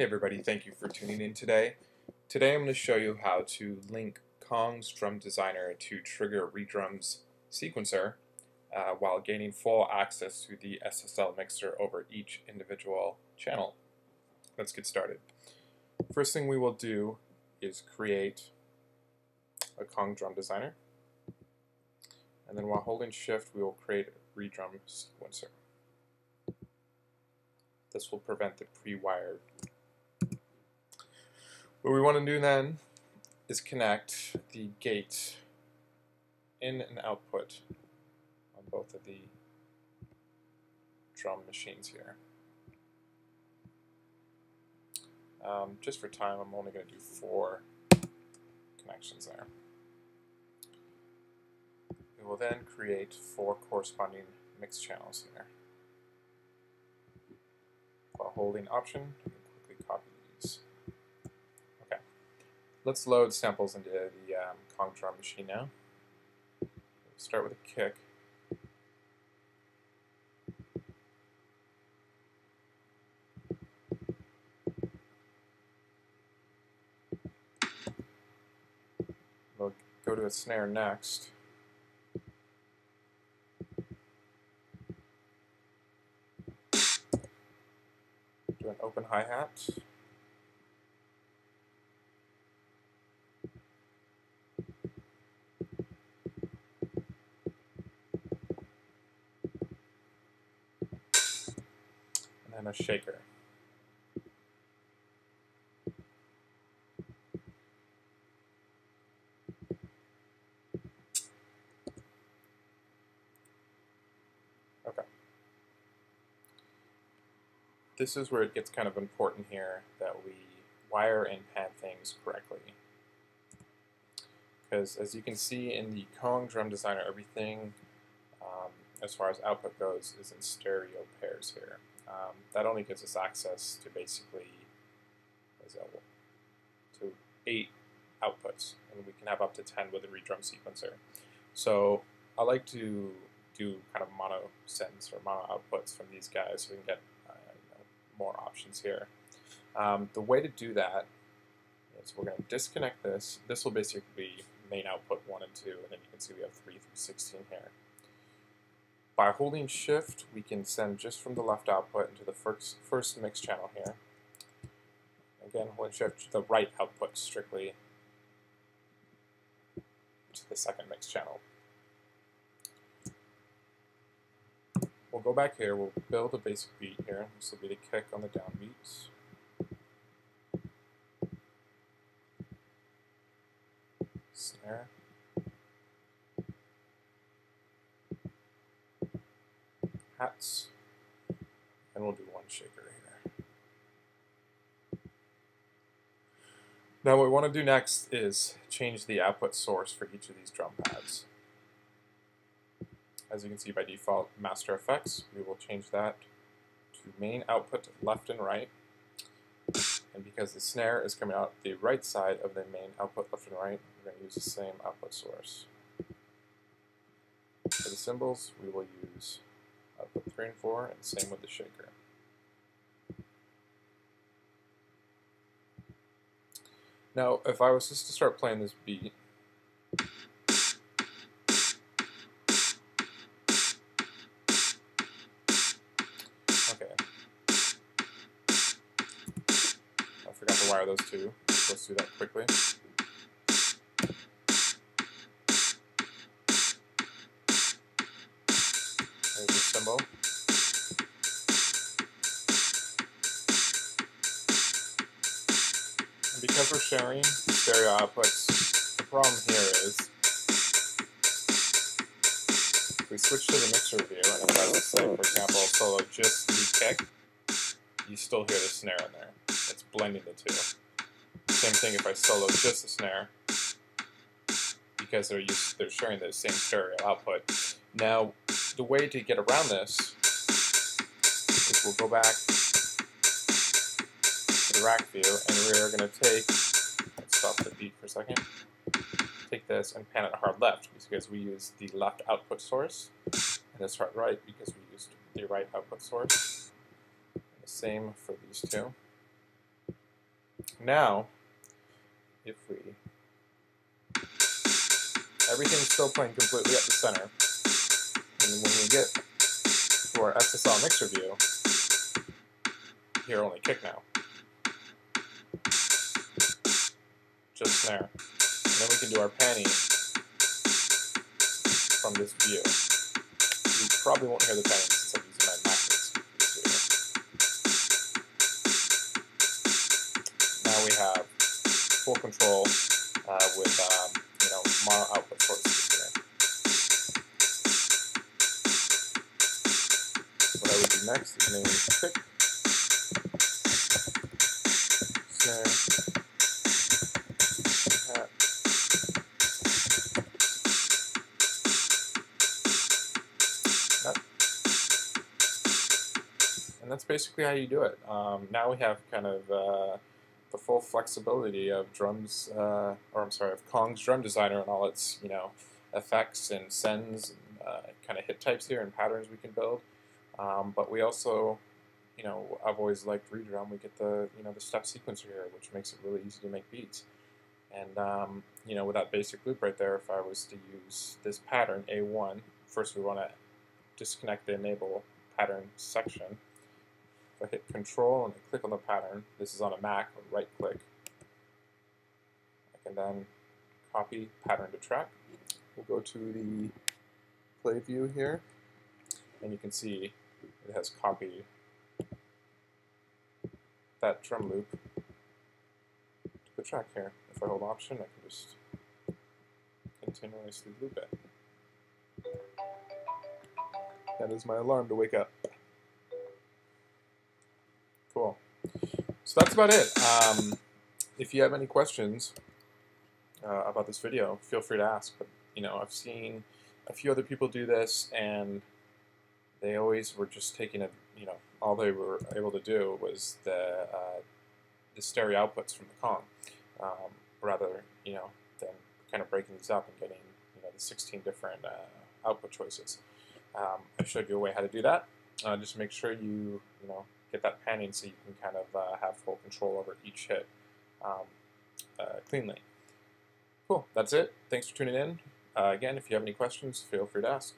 Hey everybody, thank you for tuning in today. Today I'm going to show you how to link Kong's Drum Designer to trigger ReDrum's sequencer uh, while gaining full access to the SSL mixer over each individual channel. Let's get started. First thing we will do is create a Kong Drum Designer and then while holding shift we will create a ReDrum sequencer. This will prevent the pre-wired what we want to do then is connect the gate in and output on both of the drum machines here. Um, just for time, I'm only going to do four connections there. We will then create four corresponding mix channels here. While holding Option, quickly copy let's load samples into the um, drum machine now. start with a kick. We'll go to a snare next. Do an open hi-hat. And a shaker. Okay. This is where it gets kind of important here that we wire and pad things correctly. Because as you can see in the Kong Drum Designer, everything um, as far as output goes is in stereo pairs here. Um, that only gives us access to basically to eight outputs, and we can have up to 10 with a ReDrum sequencer. So I like to do kind of mono sends or mono outputs from these guys so we can get uh, you know, more options here. Um, the way to do that is we're going to disconnect this. This will basically be main output 1 and 2, and then you can see we have 3 through 16 here. By holding shift, we can send just from the left output into the first, first mix channel here. Again, holding shift, to the right output strictly to the second mix channel. We'll go back here, we'll build a basic beat here. This will be the kick on the downbeats. Snare. Hats, and we'll do one shaker here. Now what we want to do next is change the output source for each of these drum pads. As you can see by default, master effects, we will change that to main output left and right. And because the snare is coming out the right side of the main output left and right, we're going to use the same output source. For the cymbals, we will use output 3 and 4, and same with the shaker. Now, if I was just to start playing this beat, okay, I forgot to wire those two, let's do that quickly. And because we're sharing stereo outputs, the problem here is if we switch to the mixer view, and if I was say, for example, solo just the kick, you still hear the snare in there. It's blending the two. Same thing if I solo just the snare, because they're used, they're sharing the same stereo output. Now, the way to get around this is we'll go back to the rack view, and we're going to take, let's stop the beat for a second, take this and pan it hard left because we use the left output source, and this hard right because we used the right output source. And the same for these two. Now, if we everything's still playing completely at the center, and when we get to our SSL mixer view, here only kick now. Just there. And then we can do our panning from this view. You probably won't hear the panning since I'm using my MacBook. Now we have full control uh, with um, you know mono output choices next is name pick snare and that's basically how you do it. Um, now we have kind of uh, the full flexibility of drums, uh, or I'm sorry, of Kong's drum designer and all its you know effects and sends and uh, kind of hit types here and patterns we can build. Um, but we also, you know, I've always liked redrum. We get the you know the step sequencer here, which makes it really easy to make beats. And um, you know, with that basic loop right there, if I was to use this pattern A1, first we want to disconnect the enable pattern section. If I hit Control and I click on the pattern, this is on a Mac, right click. I can then copy pattern to track. We'll go to the play view here, and you can see it has copied that drum loop to the track here. If I hold Option, I can just continuously loop it. That is my alarm to wake up. Cool. So that's about it. Um, if you have any questions uh, about this video, feel free to ask. But you know, I've seen a few other people do this, and they always were just taking a you know all they were able to do was the uh, the stereo outputs from the Kong, um, rather you know than kind of breaking these up and getting you know the 16 different uh, output choices. Um, I showed you a way how to do that. Uh, just make sure you you know get that panning so you can kind of uh, have full control over each hit um, uh, cleanly. Cool, that's it. Thanks for tuning in. Uh, again, if you have any questions, feel free to ask.